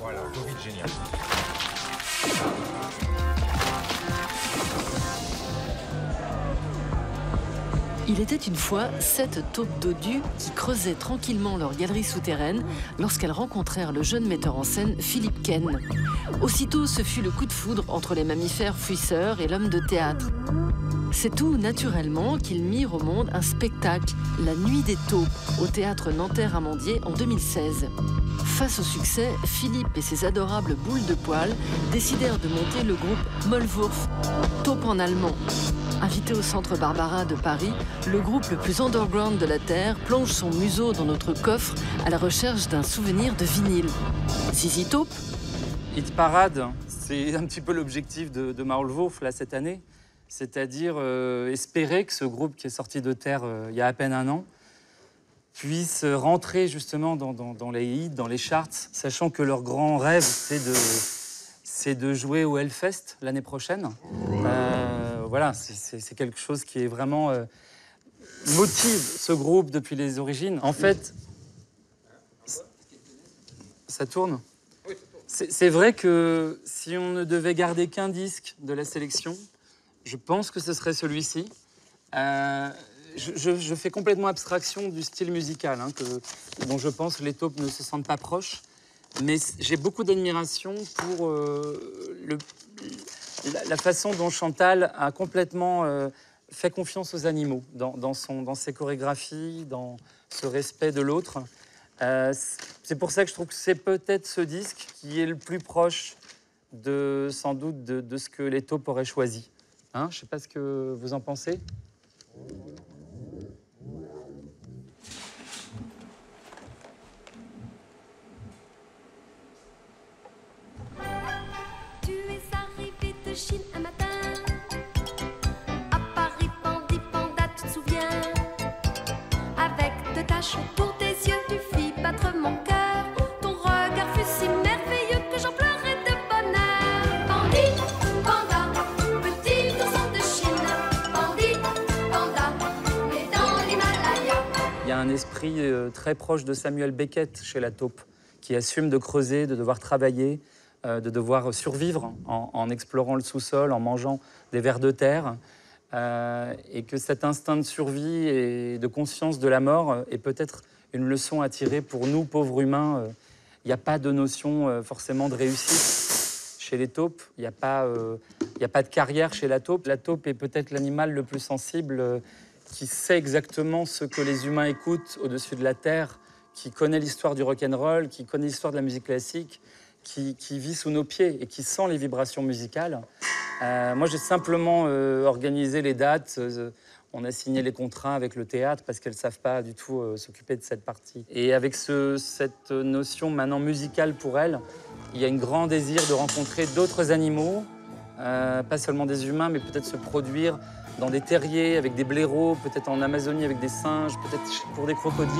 Voilà, Covid génial. Il était une fois sept taupes dodus qui creusaient tranquillement leur galerie souterraine lorsqu'elles rencontrèrent le jeune metteur en scène Philippe Ken. Aussitôt, ce fut le coup de foudre entre les mammifères fuisseurs et l'homme de théâtre. C'est tout naturellement qu'ils mirent au monde un spectacle, La Nuit des taupes, au théâtre Nanterre-Amandier en 2016. Face au succès, Philippe et ses adorables boules de poils décidèrent de monter le groupe Mollwurf, taupe en allemand. Invité au centre Barbara de Paris, le groupe le plus underground de la Terre plonge son museau dans notre coffre à la recherche d'un souvenir de vinyle. Zizi Taupe? Hit Parade, c'est un petit peu l'objectif de, de là cette année, c'est-à-dire euh, espérer que ce groupe qui est sorti de terre euh, il y a à peine un an puisse rentrer justement dans, dans- dans les hits, dans les charts, sachant que leur grand rêve c'est de, c'est de jouer au Hellfest l'année prochaine. Euh, voilà, c'est- quelque chose qui est vraiment motive ce groupe depuis les origines. En fait, ça tourne. C'est vrai que si on ne devait garder qu'un disque de la sélection, je pense que ce serait celui-ci. Euh, je, fais complètement abstraction du style musical, hein, dont je pense les taupes ne se sentent pas proches. Mais j'ai beaucoup d'admiration pour euh, la, façon dont Chantal a complètement euh, fait confiance aux animaux dans, ses chorégraphies, dans ce respect de l'autre. C'est pour ça que je trouve que c'est peut-être ce disque qui est le plus proche de, sans doute, de, de ce que les taupes auraient choisi. Hein, je ne sais pas ce que vous en pensez. Un esprit euh, très proche de Samuel Beckett chez la taupe, qui assume de creuser, de devoir travailler, euh, de devoir survivre en, explorant le sous-sol, en mangeant des vers de terre, euh, et que cet instinct de survie et de conscience de la mort est peut-être une leçon à tirer pour nous, pauvres humains. Il n'y a pas de notion forcément de réussite chez les taupes. Il n'y a, a pas de carrière chez la taupe. La taupe est peut-être l'animal le plus sensible qui sait exactement ce que les humains écoutent au-dessus de la terre, qui connaît l'histoire du rock'n'roll, qui connaît l'histoire de la musique classique, qui, vit sous nos pieds et qui sent les vibrations musicales. Euh, moi, j'ai simplement euh, organisé les dates. euh, on a signé les contrats avec le théâtre parce qu'elles ne savent pas du tout s'occuper de cette partie. Et avec ce- cette notion maintenant musicale pour elles, il y a un grand désir de rencontrer d'autres animaux, pas seulement des humains, mais peut-être se produire dans des terriers avec des blaireaux, peut-être en Amazonie avec des singes, peut-être pour des crocodiles.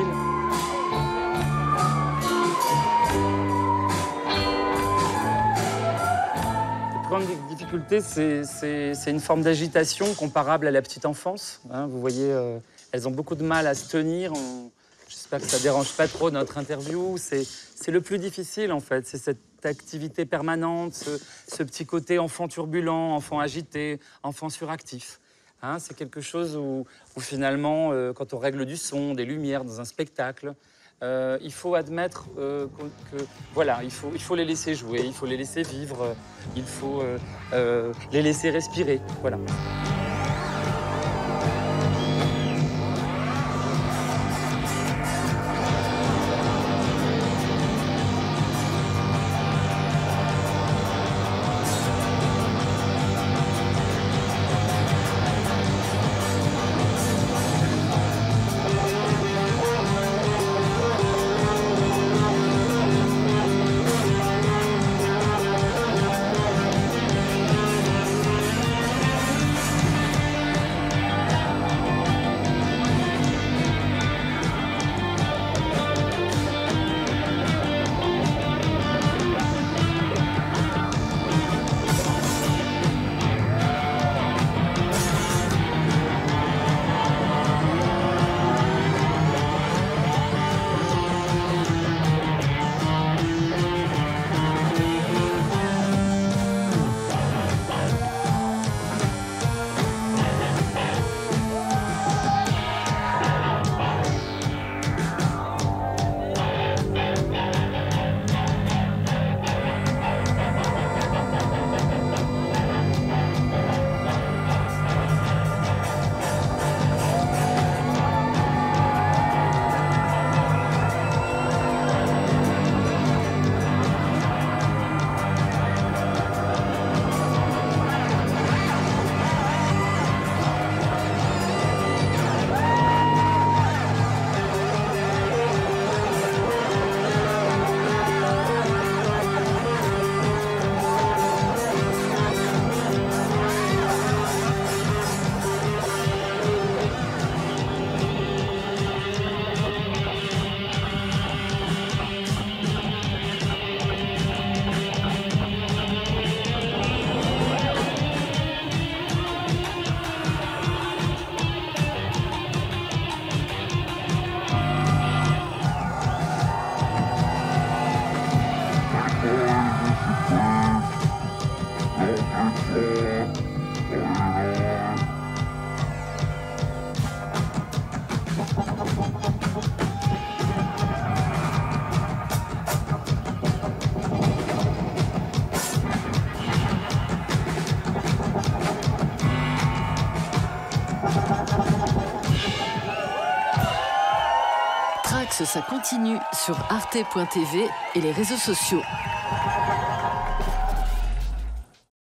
La plus grande difficulté, c'est- une forme d'agitation comparable à la petite enfance. hein. vous voyez, euh, elles ont beaucoup de mal à se tenir. J'espère que ça ne dérange pas trop notre interview. C'est le plus difficile, en fait. C'est cette activité permanente, ce petit côté enfant turbulent, enfant agité, enfant suractif. Hein, c'est quelque chose où, finalement, euh, quand on règle du son, des lumières dans un spectacle, euh, il faut admettre euh, que, voilà, il faut, il faut les laisser jouer, il faut les laisser vivre, il faut les laisser respirer. Voilà. Ça continue sur arte.tv et les réseaux sociaux.